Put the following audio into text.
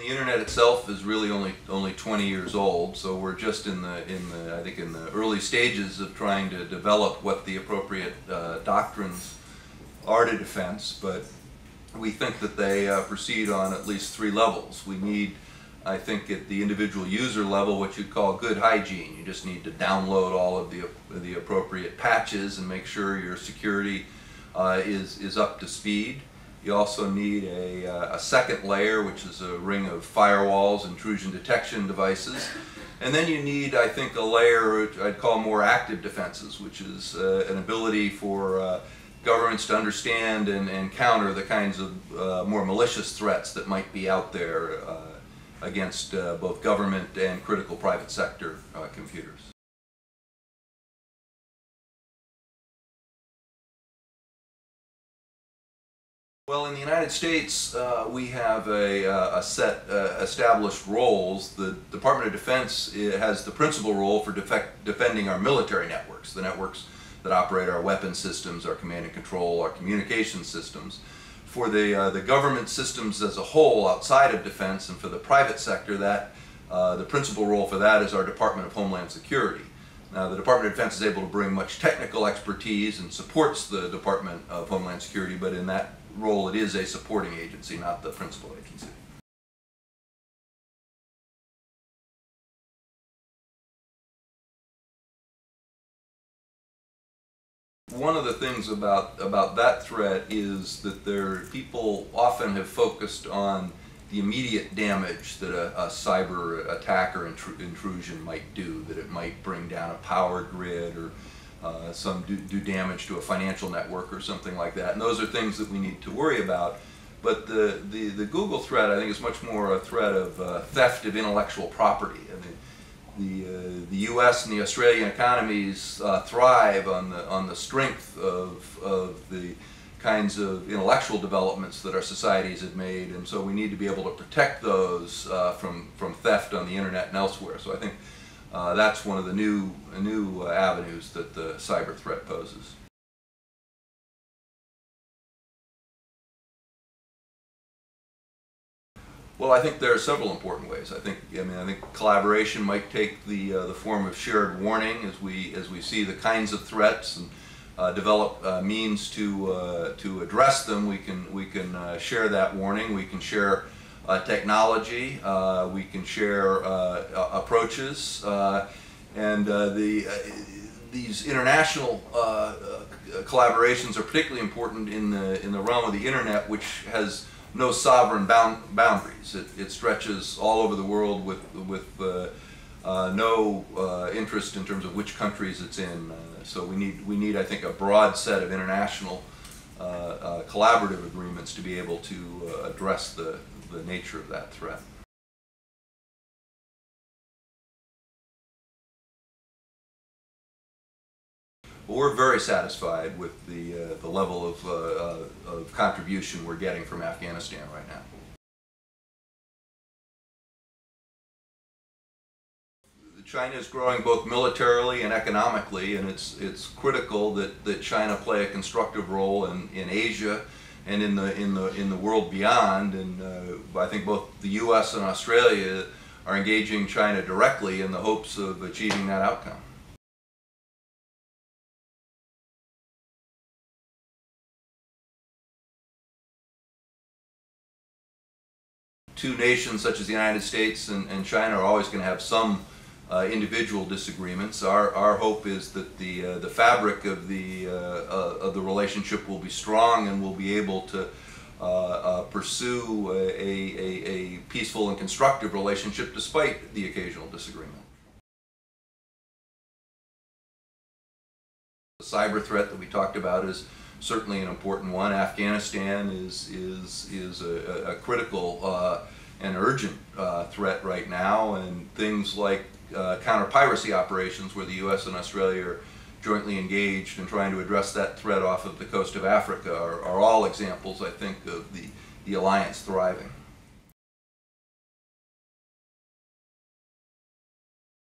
The internet itself is really only only 20 years old, so we're just in the in the I think in the early stages of trying to develop what the appropriate uh, doctrines are to defense. But we think that they uh, proceed on at least three levels. We need, I think, at the individual user level, what you'd call good hygiene. You just need to download all of the the appropriate patches and make sure your security uh, is is up to speed. You also need a, uh, a, second layer, which is a ring of firewalls, intrusion detection devices. And then you need, I think, a layer I'd call more active defenses, which is uh, an ability for uh, governments to understand and, and, counter the kinds of uh, more malicious threats that might be out there uh, against uh, both government and critical private sector computers. Well, in the United States, uh, we have a, uh, a set uh, established roles. The Department of Defense has the principal role for defect, defending our military networks, the networks that operate our weapon systems, our command and control, our communication systems. For the, uh, the government systems as a whole outside of defense and for the private sector, that uh, the principal role for that is our Department of Homeland Security. Now, the Department of Defense is able to bring much technical expertise and supports the Department of Homeland Security, but in that role, it is a supporting agency, not the principal agency. One of the things about, about that threat is that there people often have focused on the immediate damage that a, a cyber attack or intrusion might do, that it might bring down a power grid or uh, some do, do, damage to a financial network or something like that. And those are things that we need to worry about. But the, the, the Google threat, I think, is much more a threat of uh, theft of intellectual property. I mean, the, uh, the U.S. and the Australian economies uh, thrive on the, on the strength of, of the kinds of intellectual developments that our societies have made, and so we need to be able to protect those uh, from, from theft on the internet and elsewhere. So I think uh, that's one of the new, new uh, avenues that the cyber threat poses. Well, I think there are several important ways. I think, I mean, I think collaboration might take the uh, the form of shared warning as we as we see the kinds of threats and uh, develop uh, means to uh, to address them. We can we can uh, share that warning. We can share technology. Uh, we can share uh, approaches, and the these international collaborations are particularly important in the in the realm of the internet, which has no sovereign bound, boundaries. It, it stretches all over the world with with uh, no uh, interest in terms of which countries it's in. Uh, so we need we need I think a broad set of international collaborative agreements to be able to address the the nature of that threat. We're very satisfied with the, uh, the level of, uh, uh, of contribution we're getting from Afghanistan right now. China is growing both militarily and economically, and it's, it's critical that, that China play a constructive role in, in Asia and in the in the in the world beyond. And uh, I think both the U.S. and Australia are engaging China directly in the hopes of achieving that outcome. Two nations such as the United States and, and China are always going to have some uh, individual disagreements. Our, our hope is that the, uh, the fabric of the, uh, uh of the relationship will be strong and we'll be able to uh, uh, pursue a, a, a, peaceful and constructive relationship despite the occasional disagreement. The cyber threat that we talked about is certainly an important one. Afghanistan is, is, is a, a critical and urgent threat right now and things like uh, counter-piracy operations where the U.S. and Australia are jointly engaged in trying to address that threat off of the coast of Africa are, are all examples, I think, of the, the alliance thriving.